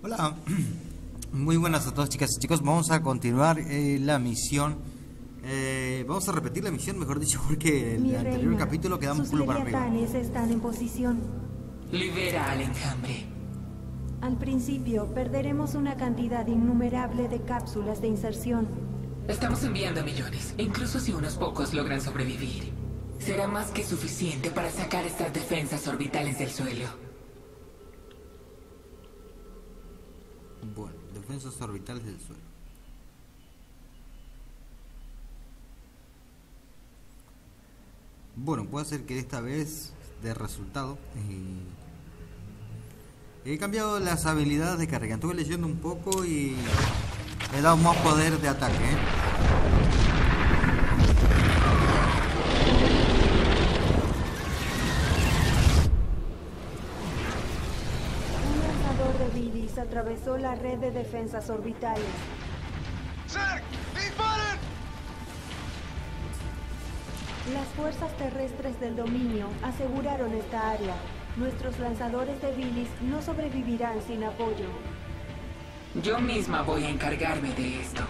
Hola, muy buenas a todos chicas y chicos. Vamos a continuar eh, la misión. Eh, vamos a repetir la misión, mejor dicho, porque en el anterior reina, capítulo quedamos culo para arriba. están en posición. Libera al enjambre. Al principio, perderemos una cantidad innumerable de cápsulas de inserción. Estamos enviando millones, incluso si unos pocos logran sobrevivir. Será más que suficiente para sacar estas defensas orbitales del suelo. Bueno, defensas orbitales del suelo. Bueno, puede ser que esta vez dé resultado. eh, He cambiado las habilidades de carga. Estuve leyendo un poco y he dado más poder de ataque. ¿eh? Bilis atravesó la red de defensas orbitales. ¡Zerg! ¡Disparen! Las fuerzas terrestres del dominio aseguraron esta área. Nuestros lanzadores de bilis no sobrevivirán sin apoyo. Yo misma voy a encargarme de esto.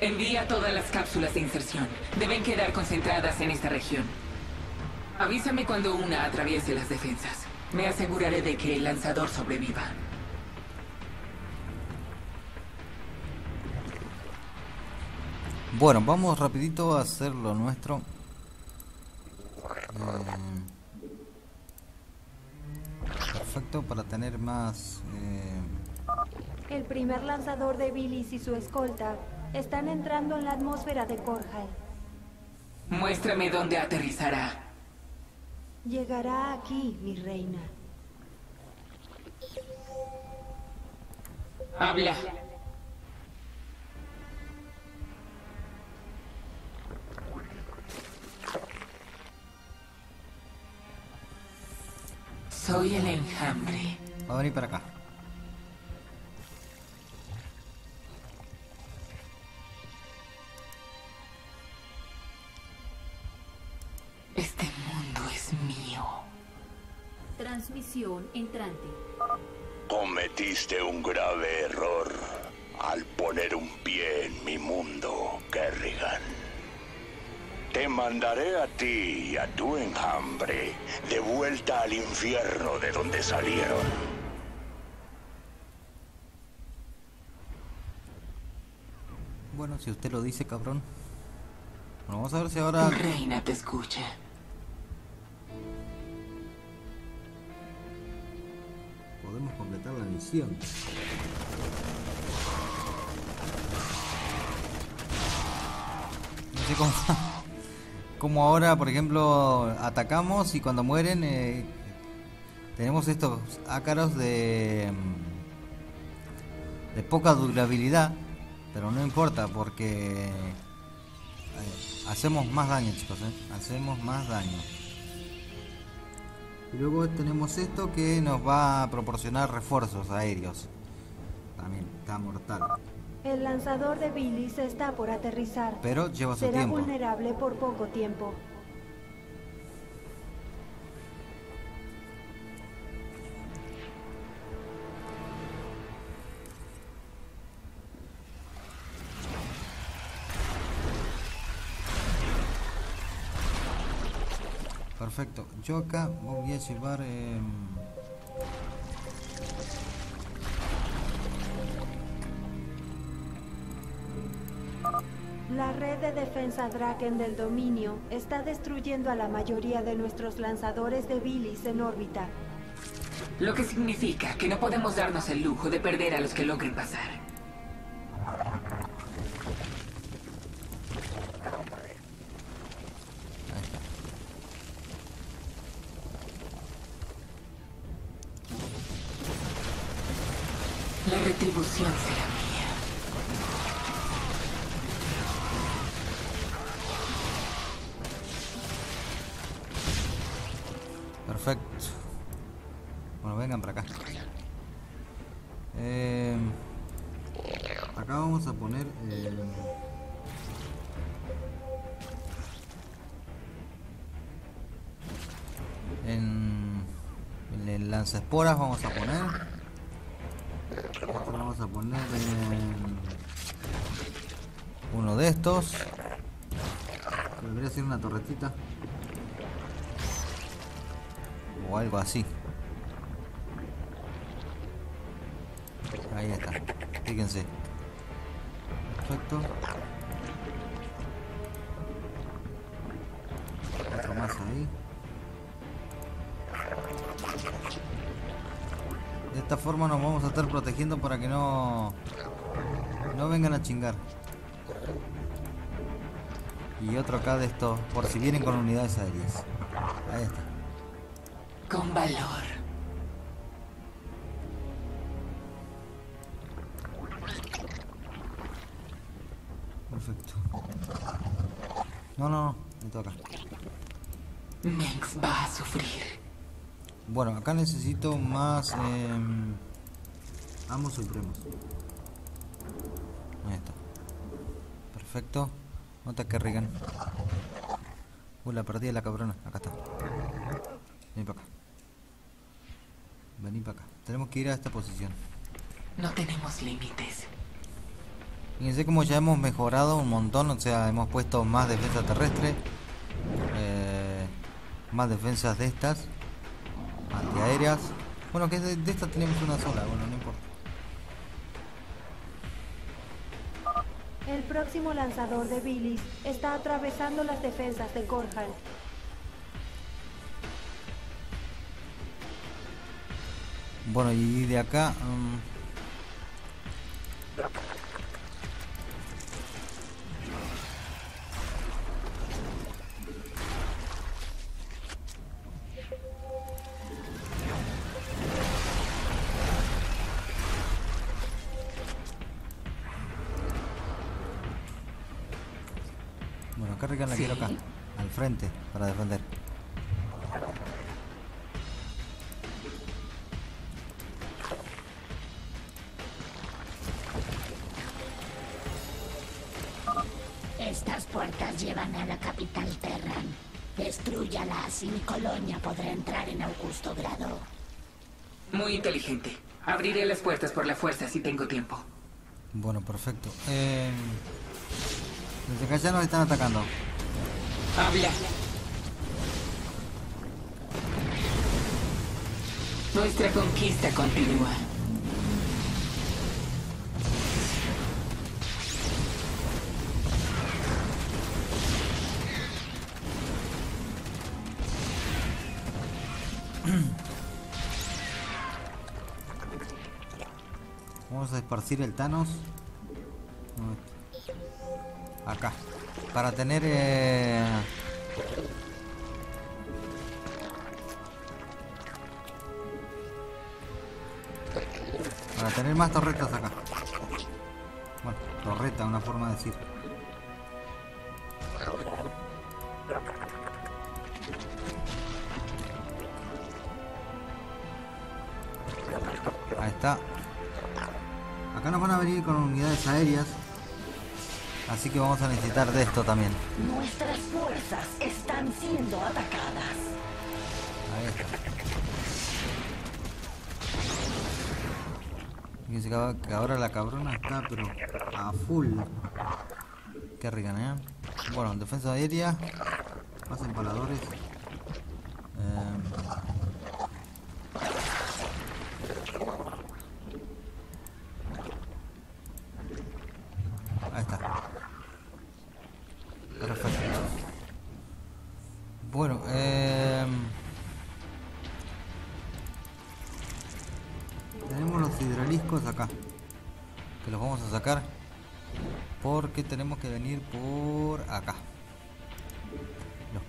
Envía todas las cápsulas de inserción. Deben quedar concentradas en esta región. Avísame cuando una atraviese las defensas. Me aseguraré de que el lanzador sobreviva. Bueno, vamos rapidito a hacer lo nuestro. Eh, perfecto, para tener más... eh, El primer lanzador de bilis y su escolta están entrando en la atmósfera de Korhal. Muéstrame dónde aterrizará. Llegará aquí, mi reina. Habla. Soy el enjambre. va a venir para acá. Entrante. Cometiste un grave error al poner un pie en mi mundo, Kerrigan. Te mandaré a ti y a tu enjambre de vuelta al infierno de donde salieron. Bueno, si usted lo dice, cabrón. Bueno, vamos a ver si ahora... Reina te escucha. Podemos completar la misión. No sé cómo, ahora, por ejemplo, atacamos y cuando mueren eh, tenemos estos ácaros de, mm, de poca durabilidad, pero no importa porque eh, hacemos más daño, chicos, ¿eh? hacemos más daño. Y luego tenemos esto que nos va a proporcionar refuerzos aéreos. También está mortal. El lanzador de bilis está por aterrizar. Pero lleva su Será tiempo. vulnerable por poco tiempo. Perfecto. Yo acá voy a llevar... La red de defensa Draken del dominio está destruyendo a la mayoría de nuestros lanzadores de bilis en órbita. Lo que significa que no podemos darnos el lujo de perder a los que logren pasar. acá vamos a poner eh, en, en el lanzaesporas vamos a poner. Esto. vamos a poner en uno de estos. Debería ser una torretita. O algo así. Ahí está fíjense. Perfecto. Otro más ahí. De esta forma nos vamos a estar protegiendo para que no no vengan a chingar. Y otro acá de estos, por si vienen con unidades aéreas. Ahí está. Con valor. Perfecto. No, no, no, me toca. Mengs va a sufrir. Bueno, acá necesito más eh, amos supremos. Ahí está. Perfecto. Nota que Regan. Uy, la perdí de la cabrona. Acá está. Vení para acá. Vení para acá. Tenemos que ir a esta posición. No tenemos límites. Fíjense como ya hemos mejorado un montón, o sea, hemos puesto más defensa terrestre, eh, más defensas de estas, antiaéreas. Bueno, que de, de estas tenemos una sola, bueno, no importa. El próximo lanzador de Billis está atravesando las defensas de Korhal. Bueno, y de acá... mm, inteligente. Abriré las puertas por la fuerza si tengo tiempo. Bueno, perfecto. Eh, desde acá ya nos están atacando. Habla. Nuestra conquista continúa. Esparcir el Thanos. Acá. Para tener... eh, Para tener más torretas acá. Bueno, torreta, una forma de decir. Unidades aéreas. Así que vamos a necesitar de esto también. Nuestras fuerzas están siendo atacadas. Ahí está. Fíjense que ahora- la cabrona está pero a full. Qué rica, ¿eh? Bueno, defensa aérea. Más empaladores.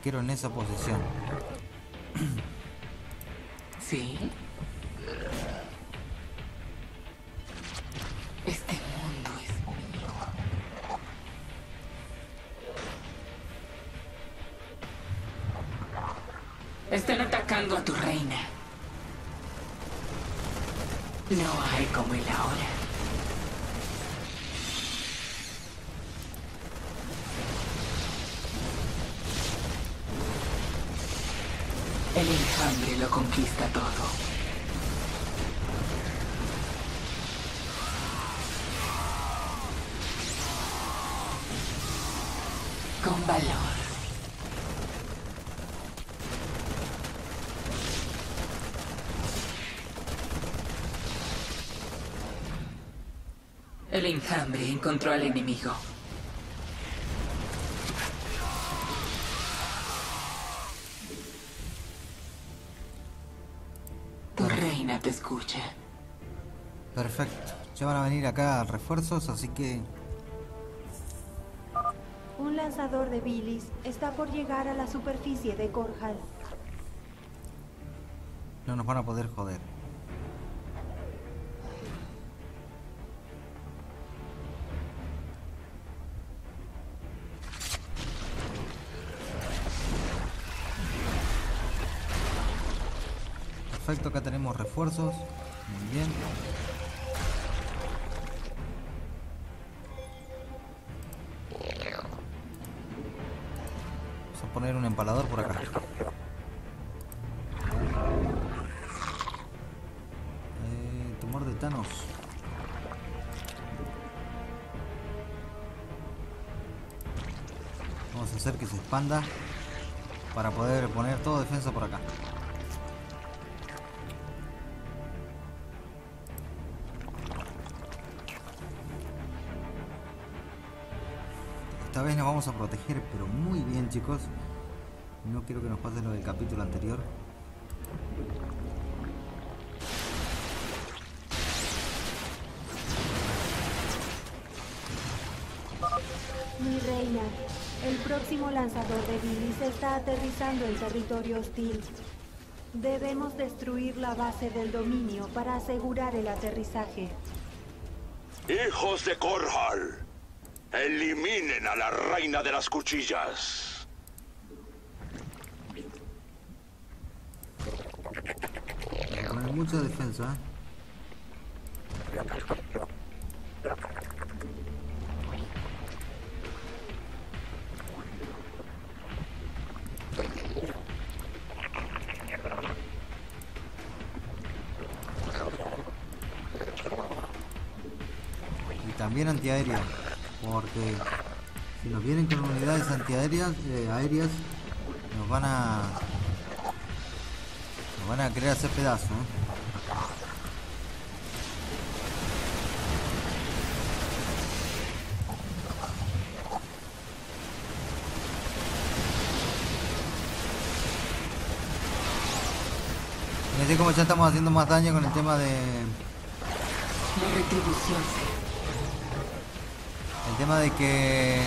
Los quiero en esa posición. ¿Sí? Este mundo es mío. Están atacando a tu reina. No hay como el ahora. El enjambre lo conquista todo. con valor. El enjambre encontró al enemigo. Perfecto. Ya van a venir acá refuerzos, así que Un lanzador de bilis está por llegar a la superficie de Korhal. no nos van a poder joder. Perfecto, acá tenemos refuerzos. Muy bien. Un empalador por acá. Eh, tumor de Thanos. Vamos a hacer que se expanda para poder poner todo defensa por acá. Esta vez nos vamos a proteger, pero muy bien, chicos. No quiero que nos pase lo del capítulo anterior. Mi reina, el próximo lanzador de bilis está aterrizando en territorio hostil. Debemos destruir la base del dominio para asegurar el aterrizaje. Hijos de Korhal, eliminen a la reina de las cuchillas. Mucha defensa. ¿eh? Y también antiaéreo. Porque si nos vienen con unidades antiaéreas, eh, aéreas, nos van a nos van a querer hacer pedazos. ¿eh? Fíjense como ya estamos haciendo más daño con el tema de La retribución el tema de que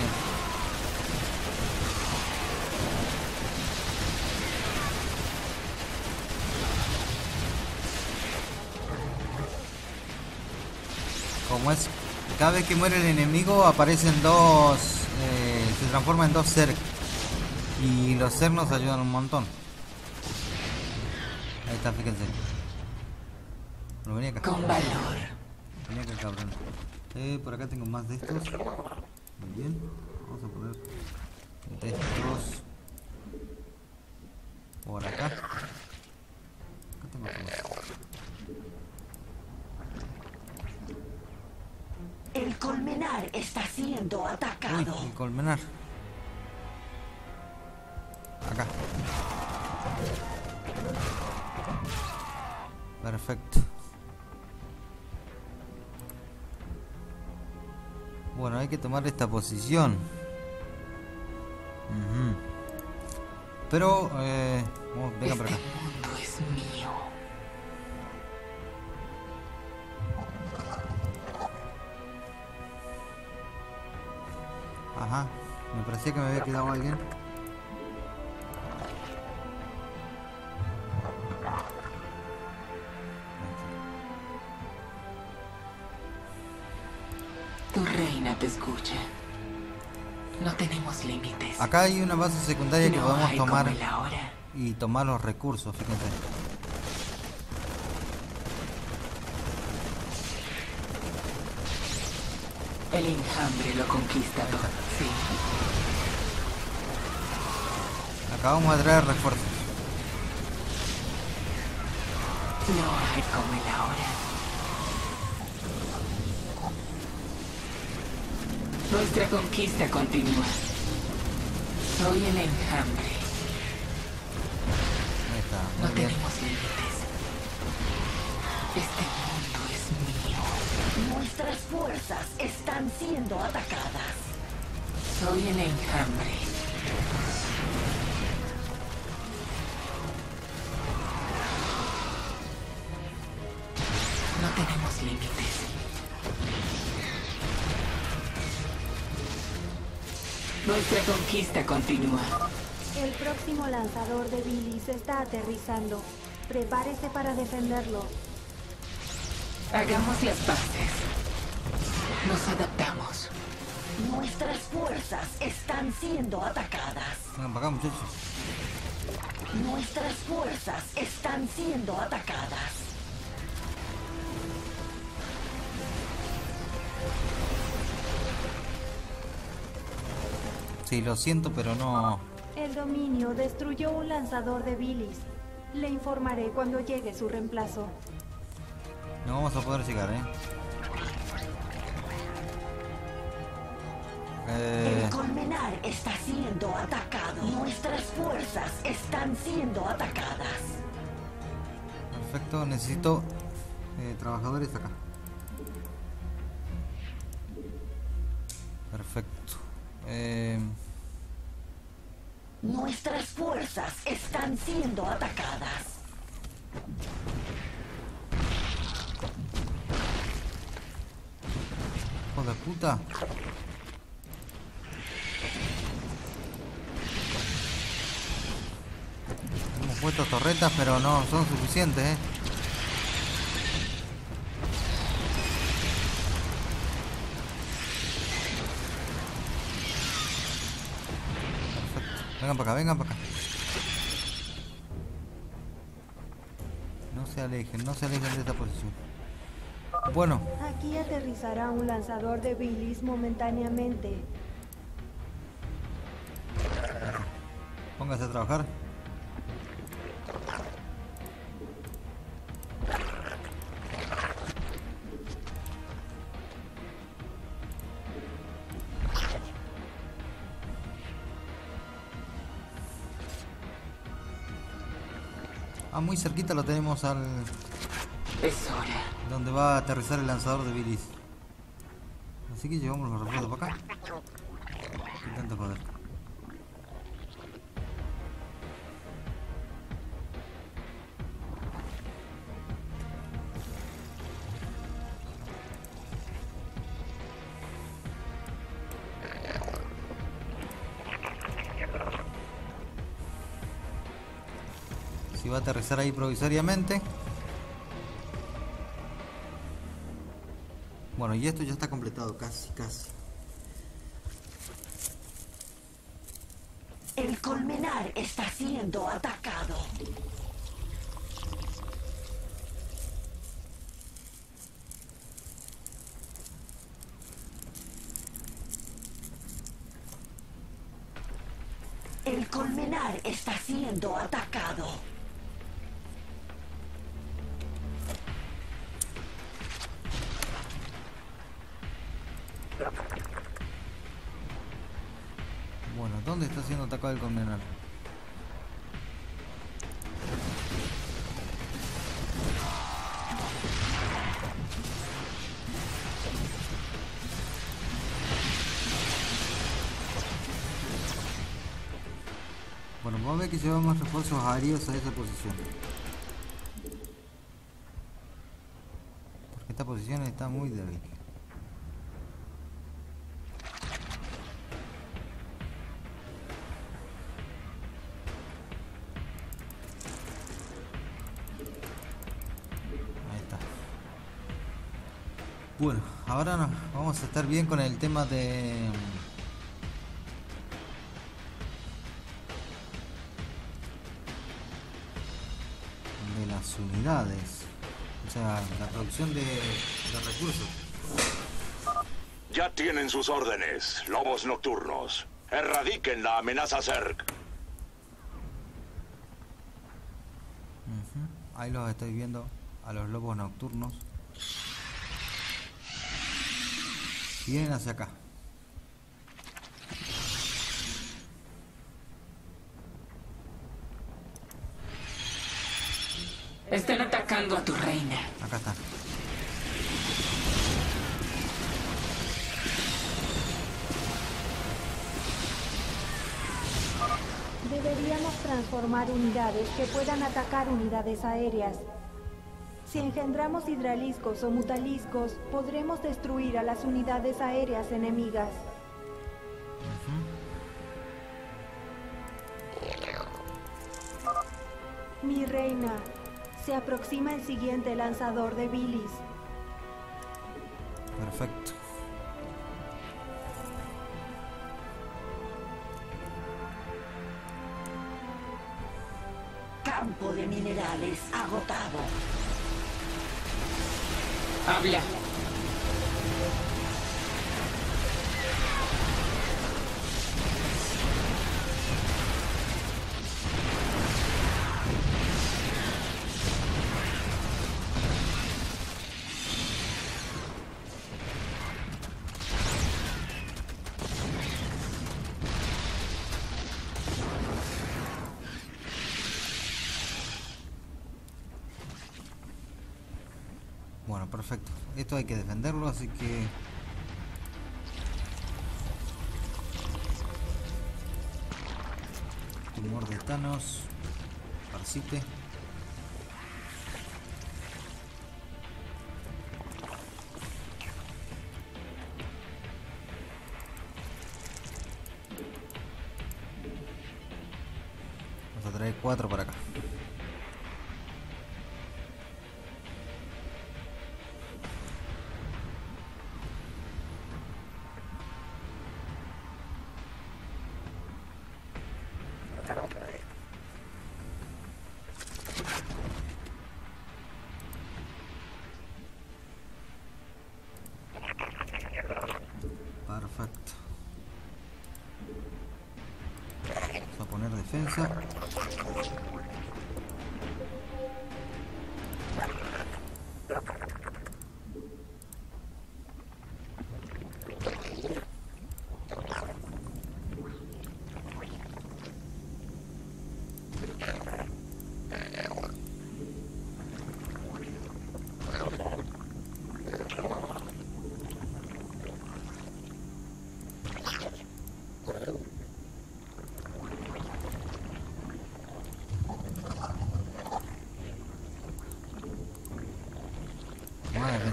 cada vez que muere el enemigo aparecen dos eh, se transforma en dos Zerg y los Zerg nos ayudan un montón ahí está fíjense bueno, vení acá con valor. Vení acá, cabrón. Eh, por acá tengo más de estos. Muy bien. Vamos a poner de estos por acá. Acá tengo otros. El colmenar Uy, atacado. el colmenar. Acá. Perfecto. Bueno, hay que tomar esta posición. Pero, eh, venga para acá. Parecía que me había quedado alguien. Tu reina te escucha. No tenemos límites. Acá hay una base secundaria que no podemos hay tomar y tomar los recursos, fíjense. El enjambre lo conquista todo. Sí. Acá vamos a traer refuerzos. No hay como el ahora. Nuestra conquista continúa. Soy el enjambre. Nuestras fuerzas están siendo atacadas. Soy el enjambre. No tenemos límites. Nuestra conquista continúa. El próximo lanzador de Billis está aterrizando. Prepárese para defenderlo. Hagamos las paces. Nos adaptamos. Nuestras fuerzas están siendo atacadas. Para acá, muchachos. Nuestras fuerzas están siendo atacadas. Sí, lo siento, pero no. El dominio destruyó un lanzador de Billis. Le informaré cuando llegue su reemplazo. No vamos a poder llegar, ¿eh? Eh, El colmenar está siendo atacado. Nuestras fuerzas están siendo atacadas. perfecto, necesito eh, trabajadores acá. Perfecto. Eh, Nuestras fuerzas están siendo atacadas. hijo de puta. Puesto torretas, pero no son suficientes, ¿eh? Perfecto. Vengan para acá, vengan para acá. No se alejen, no se alejen de esta posición. Bueno, Aquí aterrizará un lanzador de Billis momentáneamente. póngase a trabajar. Ah, muy cerquita lo tenemos al Es hora. donde va a aterrizar el lanzador de bilis. Así que llevamos los refuerzos para acá. Qué tanto va a aterrizar ahí provisoriamente. Bueno, y esto ya está completado, casi, casi. El colmenar está siendo atacado. El colmenar está siendo atacado. Llevamos refuerzos aéreos a esa posición. Porque esta posición está muy débil. Ahí está. Bueno, ahora nos vamos a estar bien con el tema de las unidades, o sea, la producción de, de recursos. Ya tienen sus órdenes, lobos nocturnos. Erradiquen la amenaza. Ujú, Ahí los estoy viendo a los lobos nocturnos. Vienen hacia acá. A tu reina. Acá está. Deberíamos transformar unidades que puedan atacar unidades aéreas. Si engendramos hidraliscos o mutaliscos, podremos destruir a las unidades aéreas enemigas. Mi reina, se aproxima el siguiente lanzador de bilis. Perfecto. Campo de minerales agotado. Habla. Bueno, perfecto. Esto hay que defenderlo, así que... Tumor de Thanos. Parasite.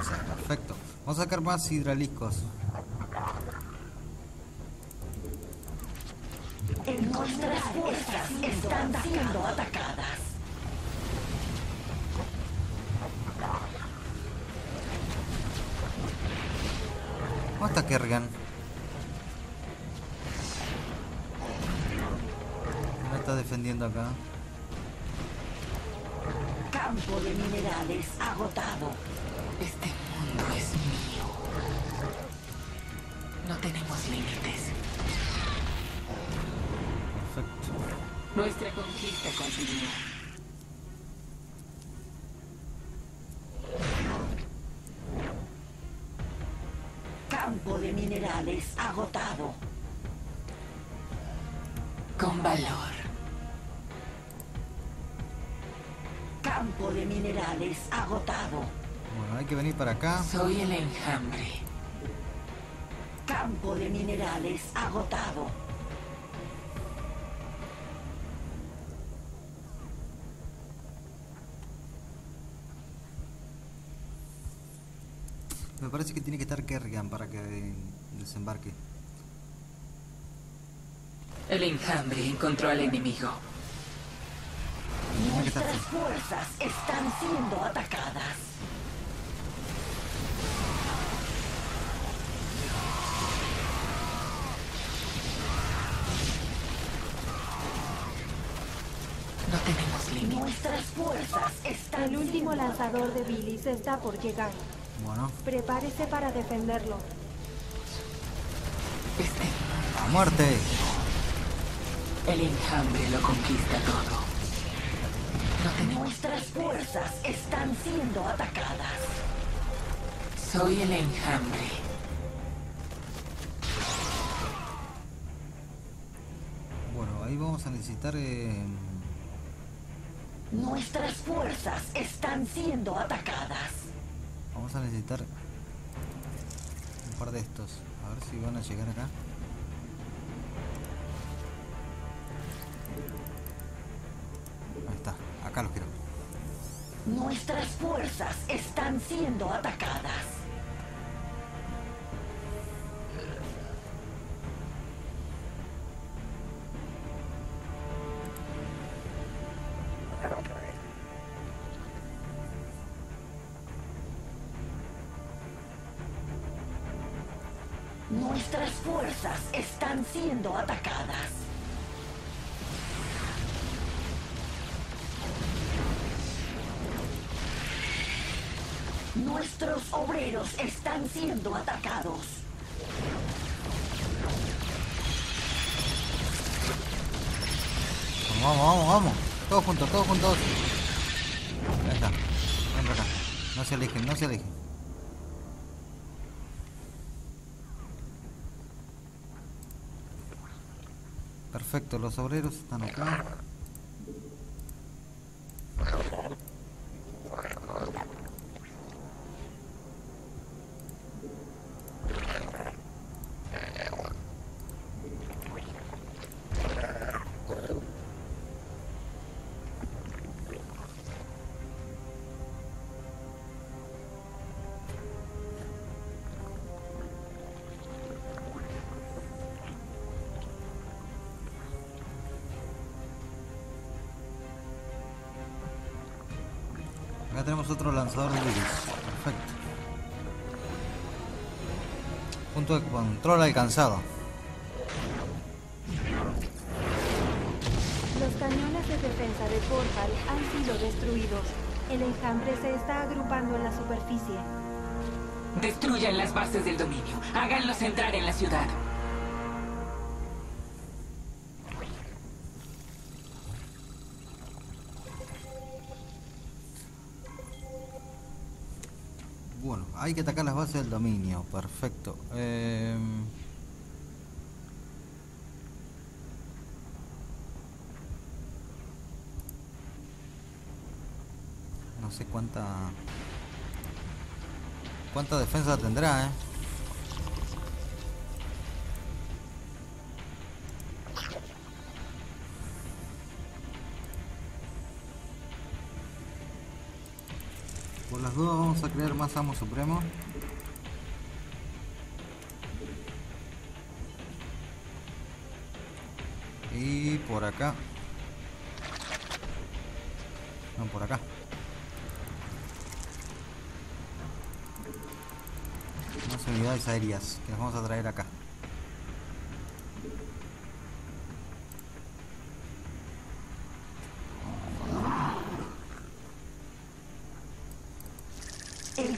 Perfecto. Vamos a sacar más hidraliscos. Nuestras fuerzas están siendo atacadas. ¿Cómo está Kerrigan? Me está defendiendo acá. Campo de minerales agotado. Este mundo es mío. No tenemos límites. Perfecto. Nuestra conquista continúa. Que venir para acá. Soy el enjambre. Campo de minerales agotado. Me parece que tiene que estar Kerrigan para que desembarque. El enjambre encontró al enemigo. Nuestras fuerzas están siendo atacadas. Nuestras fuerzas están El último lanzador de bilis está por llegar. Bueno, Prepárese para defenderlo. Este a muerte. El enjambre lo conquista todo. No tenemos. Nuestras fuerzas están siendo atacadas. Soy el enjambre. Bueno, ahí vamos a necesitar... eh, Nuestras fuerzas están siendo atacadas. Vamos a necesitar un par de estos. A ver si van a llegar acá. Ahí está, acá los quiero. Nuestras fuerzas están siendo atacadas. Están siendo atacados. Vamos, vamos, vamos, vamos. Todos juntos, todos juntos. Ahí está. Ven acá. No se alejen, no se alejen. Perfecto, los obreros están. Acá lanzador de virus. Perfecto. Punto de control alcanzado. Los cañones de defensa de Portal han sido destruidos. El enjambre se está agrupando en la superficie. Destruyan las bases del dominio. Háganlos entrar en la ciudad. Bueno, hay que atacar las bases del dominio. Perfecto. Eh... No sé cuánta... ¿Cuánta defensa tendrá, eh? Las dudas vamos a crear más amo supremo. Y por acá. No, por acá. Más unidades aéreas que las vamos a traer acá.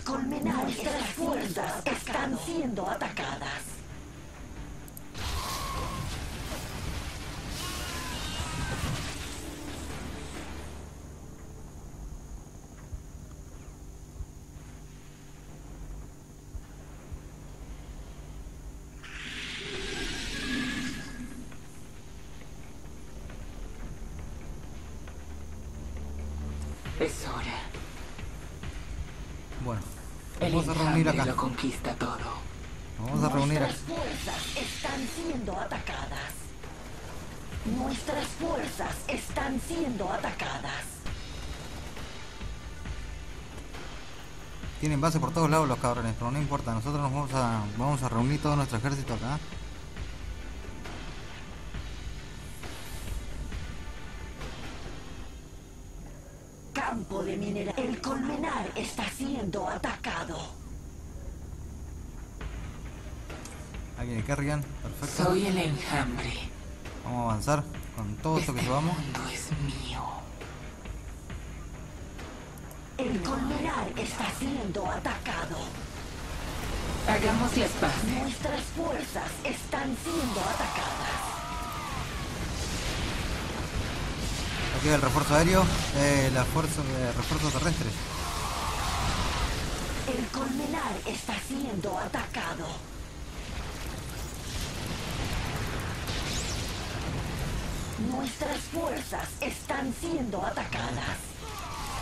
El colmenar Nuestras fuerzas están siendo atacadas. Reunir acá. lo conquista todo. Vamos a reunir acá. Nuestras fuerzas están siendo atacadas. Nuestras fuerzas están siendo atacadas. Tienen base por todos lados los cabrones, pero no importa, nosotros nos vamos a vamos a reunir todo nuestro ejército acá. Campo de mineral. El colmenar está siendo atacado. Alguien de Kerrigan, perfecto. Soy el enjambre. Vamos a avanzar con todo esto que Este llevamos. mundo es mío. El colmenar está siendo atacado. Hagamos las paces. Nuestras fuerzas están siendo atacadas. Aquí el refuerzo aéreo, eh, la fuerza de refuerzo terrestre. El colmenar está siendo atacado. Nuestras fuerzas están siendo atacadas.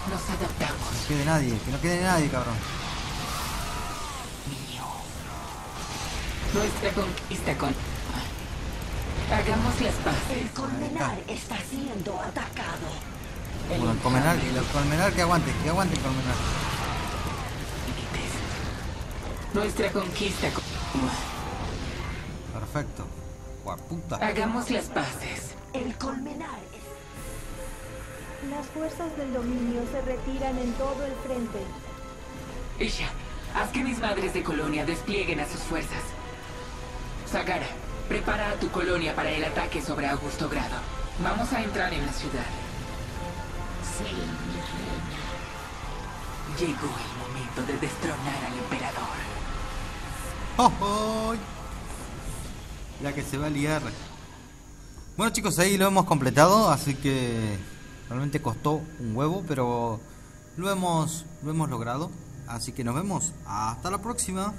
Nos adaptamos. Que no quede nadie, que no quede nadie, cabrón. Mío. Nuestra conquista con... Hagamos las El paces. colmenar está siendo atacado. El Bueno, el colmenar, y el colmenar que aguante, que aguante el colmenar. Nuestra conquista con... Perfecto. Guaputa. Hagamos las paces. El colmenar es... Las fuerzas del dominio se retiran en todo el frente. Isha, haz que mis madres de colonia desplieguen a sus fuerzas. Sagara, prepara a tu colonia para el ataque sobre Augusto Grado. Vamos a entrar en la ciudad. Sí, mi reina. Llegó el momento de destronar al emperador. ¡Oh, oh! La que se va a liar. Bueno chicos, ahí lo hemos completado, así que realmente costó un huevo, pero lo hemos, lo hemos logrado. Así que nos vemos. Hasta la próxima.